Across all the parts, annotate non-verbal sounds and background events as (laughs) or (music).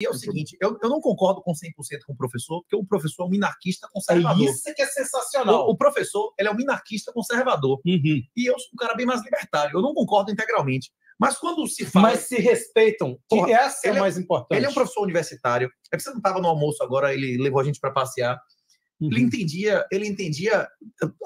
E é o seguinte, eu, eu não concordo com 100% com o professor, porque o professor é um minarquista conservador. É isso que é sensacional. O, o professor, ele é um minarquista conservador. Uhum. E eu sou um cara bem mais libertário. Eu não concordo integralmente. Mas quando se fala. Mas se respeitam, que Porra, essa é o é- mais importante. Ele é um professor universitário. É que você não estava no almoço agora, ele levou a gente para passear. Uhum. Ele entendia, ele entendia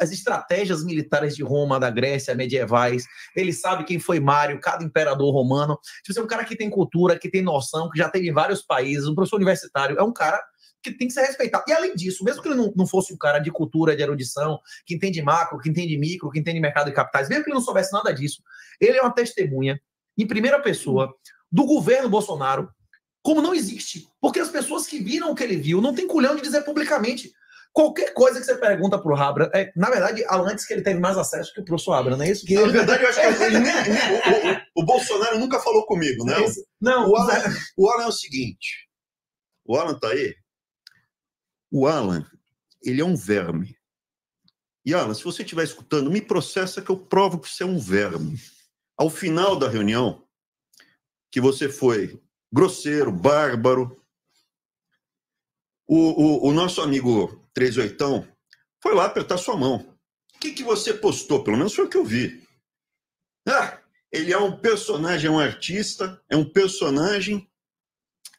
as estratégias militares de Roma, da Grécia, medievais. Ele sabe quem foi Mário, cada imperador romano. Tipo, Você é um cara que tem cultura, que tem noção, que já teve em vários países, um professor universitário. É um cara que tem que ser respeitado. E além disso, mesmo que ele não, não fosse um cara de cultura, de erudição, que entende macro, que entende micro, que entende mercado de capitais, mesmo que ele não soubesse nada disso, ele é uma testemunha, em primeira pessoa, do governo Bolsonaro, como não existe. Porque as pessoas que viram o que ele viu não tem culhão de dizer publicamente. Qualquer coisa que você pergunta pro Rabra, é, na verdade, antes que ele teve mais acesso que o professor Abra, não é isso? Que Na verdade, eu acho que ele nem- o, o- o Bolsonaro nunca falou comigo, né? Não, O Alan, o Alan é o seguinte. O Alan tá aí? O Alan, ele é um verme. E Alan, se você estiver escutando, me processa que eu provo que você é um verme. Ao final da reunião, que você foi grosseiro, bárbaro, o, o, o nosso amigo 38 foi lá apertar sua mão. O que, que você postou? Pelo menos foi o que eu vi. Ah, ele é um personagem, é um artista, é um personagem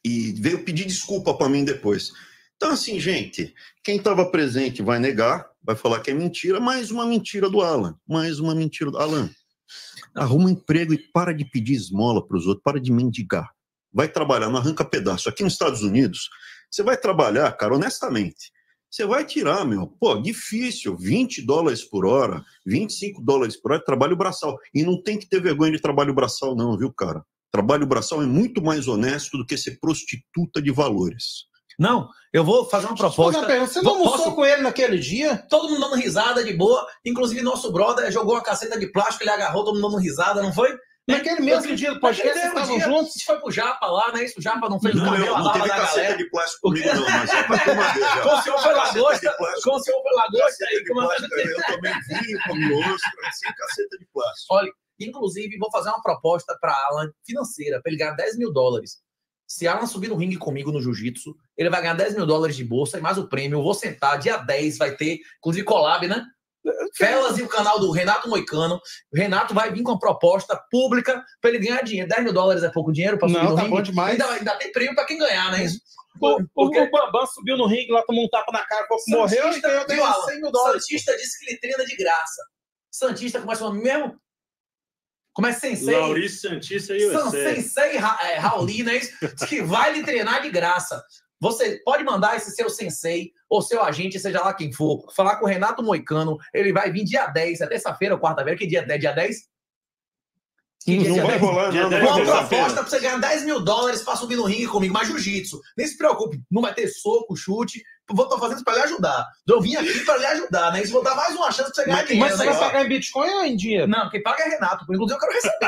e veio pedir desculpa para mim depois. Então, assim, gente, quem estava presente vai negar, vai falar que é mentira, mais uma mentira do Alan, mais uma mentira do Alan. Arruma um emprego e para de pedir esmola para os outros, para de mendigar. Vai trabalhar, não arranca pedaço. Aqui nos Estados Unidos, você vai trabalhar, cara, honestamente. Você vai tirar, meu, pô, difícil, 20 dólares por hora, 25 dólares por hora de trabalho braçal. E não tem que ter vergonha de trabalho braçal, não, viu, cara? Trabalho braçal é muito mais honesto do que ser prostituta de valores. não, eu vou fazer uma proposta. uma pergunta. Você não Posso? almoçou com ele naquele dia? Todo mundo dando risada de boa. Inclusive, nosso brother jogou uma caceta de plástico, ele agarrou, todo mundo dando risada, não foi? Naquele mesmo dia do podcast, vocês estavam juntos? Gente foi pro Japa lá, né? Isso, o Japa não fez o Não, cabelo, eu, não teve da caceta galera. de plástico comigo, não, mas é pra tomar vez. Com o senhor foi Caceta de lagosta, plástico. com o senhor foi lagosta Caceta aí. como- plástico, eu tomei vinho, comi ostra, sem caceta de plástico. Olha, inclusive, vou fazer uma proposta para Alan financeira, para ele ganhar 10 mil dólares. Se Alan subir no ringue comigo no jiu-jitsu, ele vai ganhar 10 mil dólares de bolsa e mais o prêmio. Eu vou sentar, dia 10 vai ter, inclusive collab, né? Felas e o canal do Renato Moicano. O Renato vai vir com uma proposta pública para ele ganhar dinheiro. 10 mil dólares é pouco dinheiro para subir Não, no tá ringue? bom demais. Ainda, ainda tem prêmio para quem ganhar, né? Isso. O, o, Porque- o Bambam subiu no ringue lá, tomou um tapa na cara, falou que morreu e Santista, ganhou, viu, ganhou Alan? 100 mil dólares. Santista disse que ele treina de graça. Santista começa o mesmo. Começa sensei. Laurício Santista e você. Sensei Ra é, Rauli, né? Diz que vai lhe treinar de graça. Você pode mandar esse seu sensei ou seu agente, seja lá quem for, falar com o Renato Moicano. Ele vai vir dia 10, é terça-feira ou quarta-feira. Que dia é? Dia 10? Que dia Não vai 10? rolar, não. Uma de rolar. proposta pra você ganhar 10 mil dólares pra subir no ringue comigo, mas jiu-jitsu. Nem se preocupe, não vai ter soco, chute. Vou tô fazendo isso pra lhe ajudar. Eu vim aqui pra lhe ajudar, né? Isso vou dar mais uma chance pra você ganhar Mas, dinheiro. mas você né? vai pagar em Bitcoin ou em dinheiro? Não, quem paga é Renato. Inclusive, eu quero receber.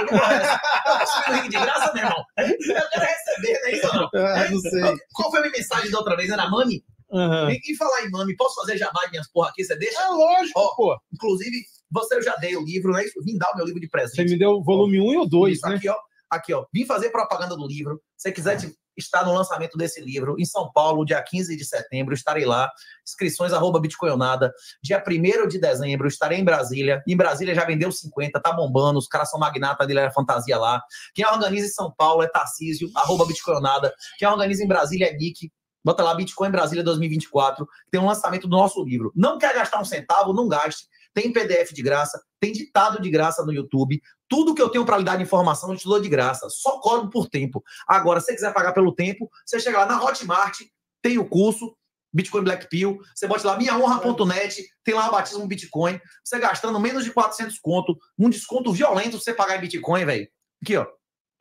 Eu tô subindo no ringue de graça, meu irmão. Eu quero receber, não é isso não. Ah, não sei. Qual foi a minha mensagem da outra vez? Era Mami? Aham. E, e falar em Mami, posso fazer jabá e minhas porra aqui? Você deixa? É lógico, Ó. Inclusive, você eu já dei o livro, né? Vim dar o meu livro de presente. Você me deu o volume 1 e o 2, Isso, né? Aqui, ó. Aqui, ó. Vim fazer propaganda do livro. Se você quiser te- estar no lançamento desse livro, em São Paulo, dia 15 de setembro, estarei lá. Inscrições arroba Bitcoinada. Dia 1 de dezembro, estarei em Brasília. Em Brasília já vendeu 50, tá bombando. Os caras são magnata dele, é fantasia lá. Quem organiza em São Paulo é Tarcísio, arroba Bitcoinada. Quem organiza em Brasília é Nick. Bota lá Bitcoin Brasília 2024. Tem um lançamento do nosso livro. Não quer gastar um centavo? Não gaste. Tem PDF de graça, tem ditado de graça no YouTube. Tudo que eu tenho para lhe dar de informação, eu te dou de graça. Só cobro por tempo. Agora, se você quiser pagar pelo tempo, você chega lá na Hotmart, tem o curso Bitcoin Black Pill. Você bota lá minhahonra.net, tem lá o batismo Bitcoin. Você gastando menos de 400 conto, um desconto violento você pagar em Bitcoin, velho. Aqui, ó.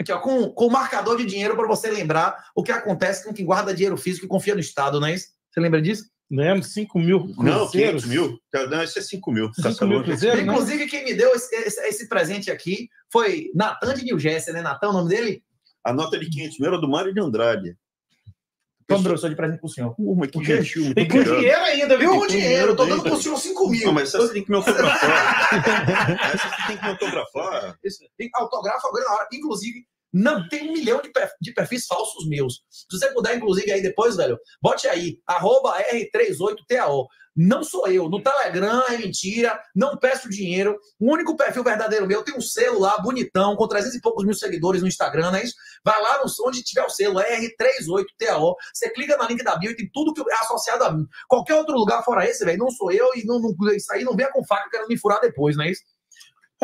Aqui, ó, com, com marcador de dinheiro para você lembrar o que acontece com quem guarda dinheiro físico e confia no Estado, não é isso? Você lembra disso? Lembro, 5 mil Não, cruzeiros. 500 mil. Não, esse é 5 mil. 5 mil né? Inclusive, quem me deu esse, esse- esse presente aqui foi Natan de Jersey, né? Natan, o nome dele? A nota de 500 mil era do Mário de Andrade. Toma, professor, de presente pro senhor. Mas que gentil, E com dinheiro ainda, viu? Com com dinheiro, dinheiro eu tô dando dentro. pro senhor 5 mil. Não, mas essa você tem que me autografar. (laughs) essa você tem que me autografar. Autografo agora na hora. Inclusive, Não, tem um milhão de, per- de perfis falsos meus. Se você puder, inclusive, aí depois, velho, bote aí, arroba R38TAO. Não sou eu. No Telegram é mentira, não peço dinheiro. O único perfil verdadeiro meu tem um selo lá, bonitão, com 300 e poucos mil seguidores no Instagram, não é isso? Vai lá no, onde tiver o selo, R38TAO. Você clica na link da bio e tem tudo que é associado a mim. Qualquer outro lugar fora esse, velho, não sou eu e não, não- isso aí não venha com faca querendo me furar depois, não é isso?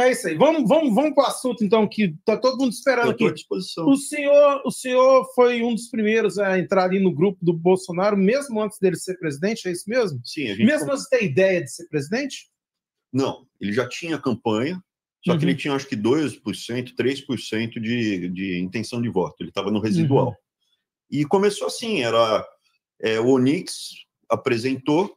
É isso aí. Vamos, vamos, vamos para o assunto, então, que tá todo mundo esperando aqui. disposição. O senhor, o senhor foi um dos primeiros a entrar ali no grupo do Bolsonaro, mesmo antes dele ser presidente, é isso mesmo? Sim, a gente Mesmo antes de ter ideia de ser presidente? Não, ele já tinha campanha, só que Uhum. ele tinha acho que 2%, 3% de, de intenção de voto. Ele estava no residual. Uhum. E começou assim, era é, o Onix apresentou,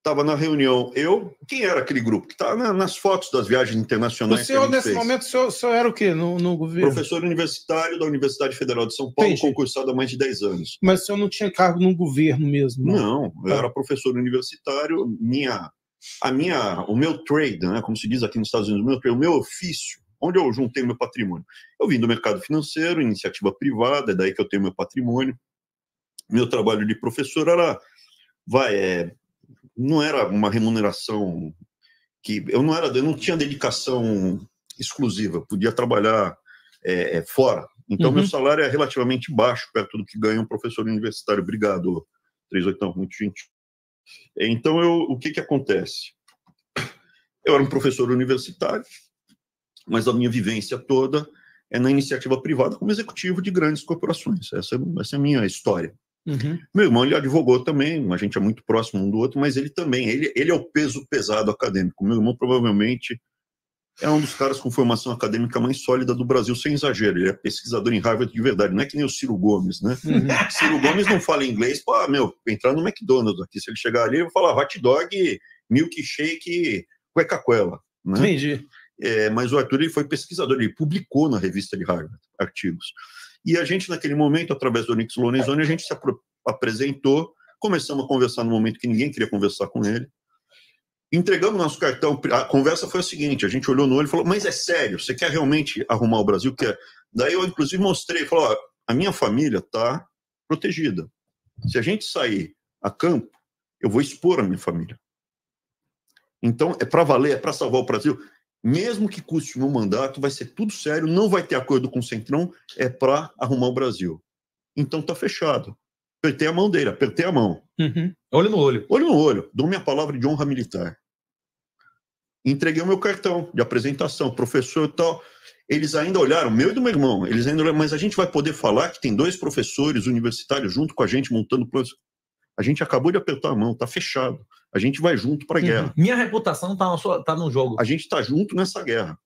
estava na reunião, eu, quem era aquele grupo? Que está nas fotos das viagens O internacionais que a senhor, nesse fez. momento, o senhor, o senhor era o quê no, no governo? Professor universitário da Universidade Federal de São Paulo, Entendi. concursado há mais de 10 anos. Mas o senhor não tinha cargo no governo mesmo? Não, eu Tá. era professor universitário, minha, a minha, o meu trade, né, como se diz aqui nos Estados Unidos, o meu, trade, o meu ofício, onde eu juntei meu patrimônio. Eu vim do mercado financeiro, iniciativa privada, é daí que eu tenho meu patrimônio. Meu trabalho de professor era, vai, é, não era uma remuneração que eu não era, eu não tinha dedicação exclusiva, podia trabalhar é, é, fora. Então Uhum. meu salário é relativamente baixo perto do que ganha um professor universitário. Obrigado, 38, muito gentil. Então, eu, o que, que acontece? Eu era um professor universitário, mas a minha vivência toda é na iniciativa privada como executivo de grandes corporações. Essa, é- essa é a minha história. Uhum. Meu irmão, ele advogou também, a gente é muito próximo um do outro, mas ele também, ele, ele é o peso pesado acadêmico. Meu irmão provavelmente é um dos caras com formação acadêmica mais sólida do Brasil, sem exagero. Ele é pesquisador em Harvard de verdade, não é que nem o Ciro Gomes, né? Uhum. Ciro Gomes não fala inglês, pô, meu, entrar no McDonald's aqui, se ele chegar ali, ele vai falar hot dog, milkshake, cueca-cuela, né? Entendi. É, mas o Arthur ele foi pesquisador, ele publicou na revista de Harvard artigos. E a gente, naquele momento, através do Onyx Lorenzoni, a gente se apresentou, começamos a conversar no momento que ninguém queria conversar com ele. Entregamos nosso cartão. A conversa foi a seguinte: a gente olhou no olho e falou, mas é sério, você quer realmente arrumar o Brasil? Quer? Daí eu, inclusive, mostrei, falou, a minha família está protegida. Se a gente sair a campo, eu vou expor a minha família. Então, é para valer, é para salvar o Brasil mesmo que custe o meu mandato, vai ser tudo sério, não vai ter acordo com o Centrão, é para arrumar o Brasil. Então tá fechado. Apertei a mão dele, apertei a mão. Uhum. Olho no olho. Olho no olho, dou minha palavra de honra militar. Entreguei o meu cartão de apresentação, professor e tal. Eles ainda olharam, meu e do meu irmão, eles ainda olharam, mas a gente vai poder falar que tem dois professores universitários junto com a gente montando planos. A gente acabou de apertar a mão, tá fechado. A gente vai junto para a guerra. Minha reputação tá, tá no jogo. A gente está junto nessa guerra.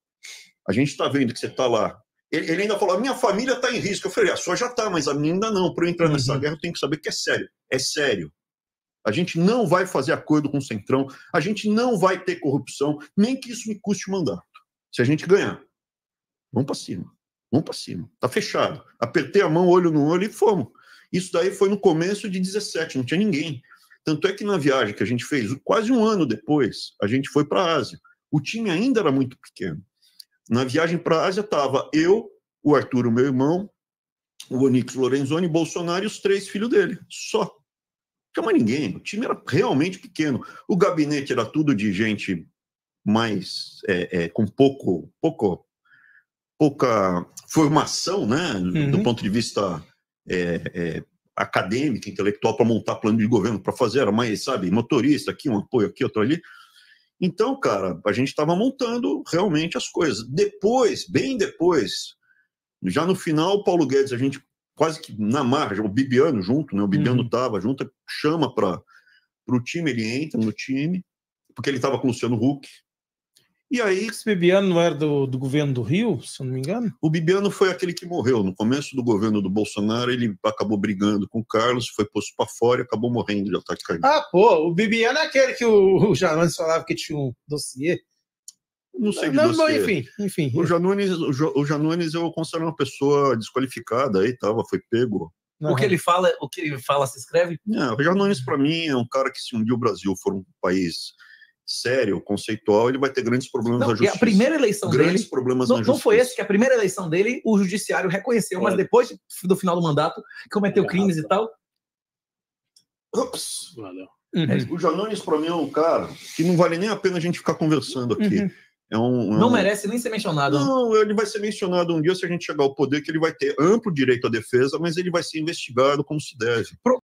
A gente está vendo que você está lá. Ele, ele ainda falou: a minha família está em risco. Eu falei: a sua já está, mas a minha ainda não. Para eu entrar nessa Uhum. guerra, eu tenho que saber que é sério. É sério. A gente não vai fazer acordo com o Centrão. A gente não vai ter corrupção, nem que isso me custe o mandato. Se a gente ganhar, vamos para cima. Vamos para cima. Tá fechado. Apertei a mão, olho no olho e fomos. Isso daí foi no começo de 17, não tinha ninguém. Tanto é que na viagem que a gente fez, quase um ano depois, a gente foi para a Ásia. O time ainda era muito pequeno. Na viagem para a Ásia estava eu, o Arthur, o meu irmão, o Onix Lorenzoni, Bolsonaro e os três filhos dele. Só. Não tinha mais ninguém. O time era realmente pequeno. O gabinete era tudo de gente mais é, é, com pouco, pouco, pouca formação, né, Uhum. do ponto de vista é, é, acadêmica, intelectual, para montar plano de governo, para fazer, era mais, sabe, motorista aqui, um apoio aqui, outro ali. Então, cara, a gente estava montando realmente as coisas. Depois, bem depois, já no final, o Paulo Guedes, a gente quase que na margem, o Bibiano junto, né? O Bibiano Uhum. estava junto, chama para o time, ele entra no time, porque ele estava com o Luciano Huck. E aí, Esse Bibiano não era do, do governo do Rio, se eu não me engano? o Bibiano foi aquele que morreu. No começo do governo do Bolsonaro, ele acabou brigando com o Carlos, foi posto para fora e acabou morrendo de ataque cardíaco. Ah, pô, o Bibiano é aquele que o, o Janones falava que tinha um dossiê. Não sei de Não, bom, dossiê. enfim, enfim. O Janones, o, Jo- o Janones eu considero uma pessoa desqualificada aí, tava, foi pego. O que ele fala, o que ele fala se escreve? Não, o Janones para mim é um cara que se um dia o Brasil for um país sério, conceitual, ele vai ter grandes problemas Não, na e justiça. a primeira eleição grandes dele. problemas Não, na não justiça. foi esse que a primeira eleição dele, o judiciário reconheceu, mas depois de- do final do mandato, cometeu Olha, crimes e tal. Ups. Valeu. O Janones, para mim, é um cara que não vale nem a pena a gente ficar conversando aqui. Uhum. É um, é Não um- merece nem ser mencionado. Não, ele vai ser mencionado um dia se a gente chegar ao poder, que ele vai ter amplo direito à defesa, mas ele vai ser investigado como se deve.